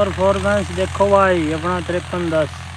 Performance देखो भाई अपना तिरपन दस।